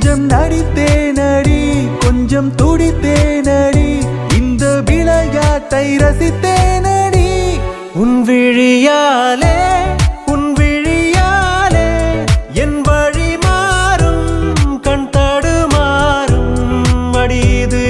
கொஞ்சம் நடித்தேனடி கொஞ்சம் துடித்தேனடி இந்த விளையாட்டை ரசித்தேனடி. உன் விழியாலே உன் விழியாலே என் வழி மாறும் கண் தடுமாறும் அடி இது